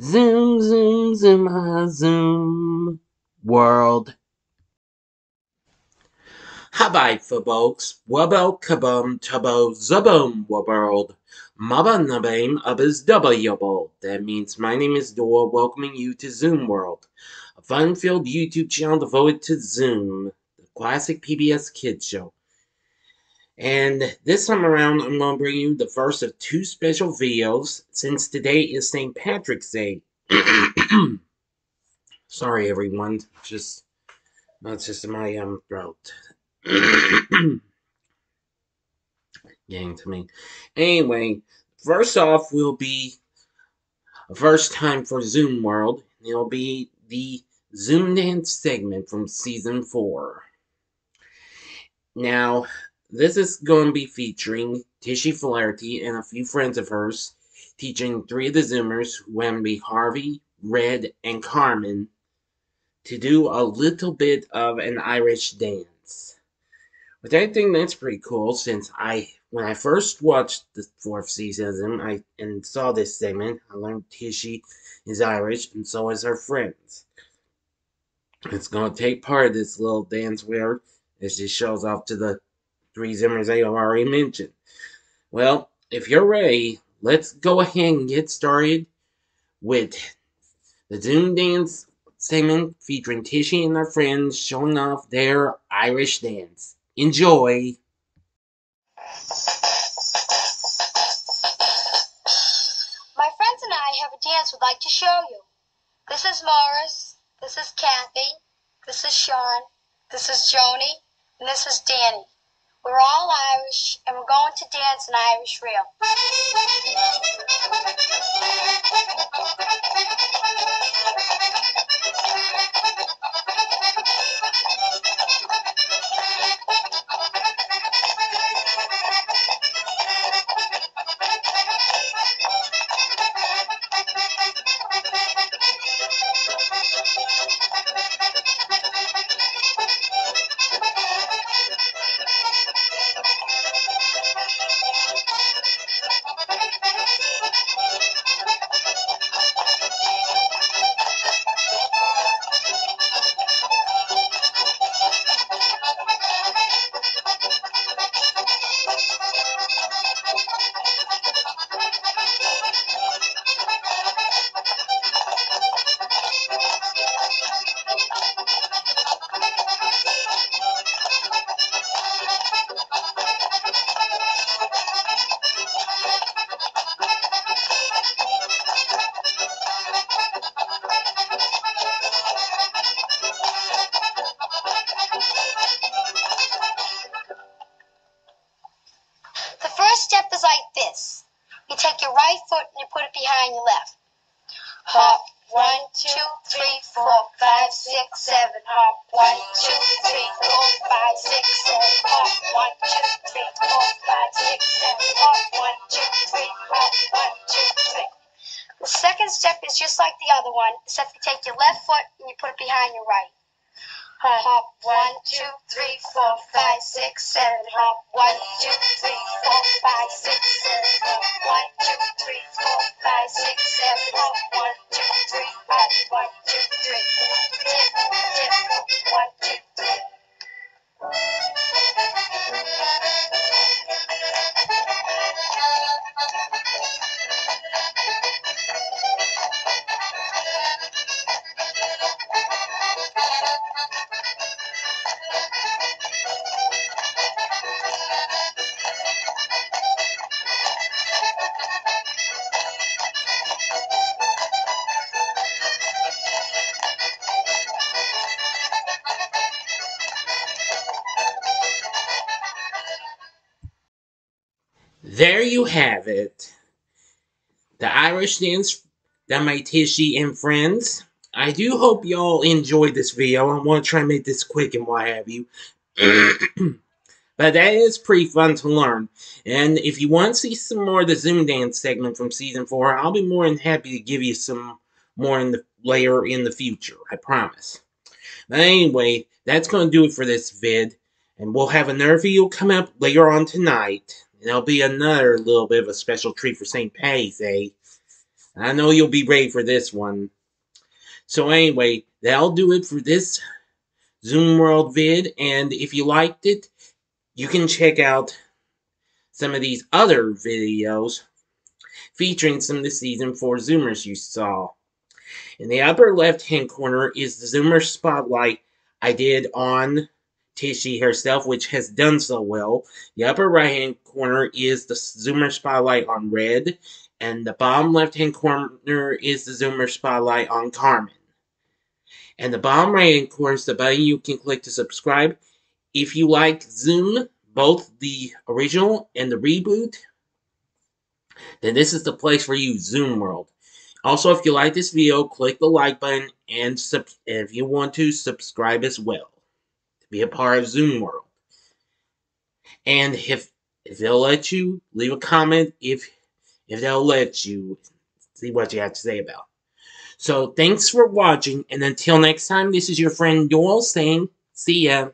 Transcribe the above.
Zoom, zoom, zoom, ha, zoom. World. Habai folks. Wabo kabum tabo zaboom world. Maba nabaim abas double That means my name is Dora, welcoming you to Zoom World, a fun-filled YouTube channel devoted to Zoom, the classic PBS kids show. And this time around, I'm going to bring you the first of two special videos since today is St. Patrick's Day. Sorry, everyone. Just, that's just my um, throat. Getting to me. Anyway, first off will be a first time for Zoom World. It'll be the Zoom Dance segment from Season 4. Now, this is going to be featuring Tishy Flaherty and a few friends of hers, teaching three of the Zoomers, Wemby Harvey, Red, and Carmen, to do a little bit of an Irish dance. Which I think that's pretty cool since I, when I first watched the fourth season I and saw this segment, I learned Tishy is Irish and so is her friends. It's going to take part of this little dance where as she shows off to the three Zoomers I already mentioned. Well, if you're ready, let's go ahead and get started with the Zoom Dance segment featuring Tishy and her friends showing off their Irish dance. Enjoy! My friends and I have a dance we'd like to show you. This is Morris, this is Kathy, this is Sean, this is Joni, and this is Danny. We're all Irish, and we're going to dance an Irish reel. your right foot and you put it behind your left. Hop, one, two, three, four, five, six, seven. Hop, one, two, three, four, five, six, seven. Hop, one, two, three, four, five, six, seven. Hop, one, two, three. The second step is just like the other one, except you take your left foot and you put it behind your right. Hop, one, two, three, four, five, six, seven. Hop, one, two, three, four, five, six, seven. Hop, one, two, three, four, five, six, seven. Hop, one, two, three, hop, one, two, three. Dip, dip, There you have it. The Irish dance that my Tishy and friends. I do hope y'all enjoyed this video. I want to try and make this quick and what have you. but that is pretty fun to learn. And if you want to see some more of the Zoom Dance segment from Season 4, I'll be more than happy to give you some more in the later in the future. I promise. But anyway, that's going to do it for this vid. And we'll have another video come up later on tonight. And there'll be another little bit of a special treat for St. Patty's Day. I know you'll be ready for this one. So anyway, that'll do it for this Zoom World vid. And if you liked it, you can check out some of these other videos featuring some of the season 4 Zoomers you saw. In the upper left hand corner is the Zoomer Spotlight I did on Tishy herself, which has done so well. The upper right hand corner is the Zoomer Spotlight on Red, and the bottom left hand corner is the Zoomer Spotlight on Carmen. And the bottom right hand corner is the button you can click to subscribe. If you like Zoom, both the original and the reboot, then this is the place for you, Zoom World. Also, if you like this video, click the like button and sub- if you want to, subscribe as well be a part of Zoom World. And if if they'll let you, leave a comment if if they'll let you see what you have to say about. So thanks for watching, and until next time, this is your friend Doyle saying, see ya.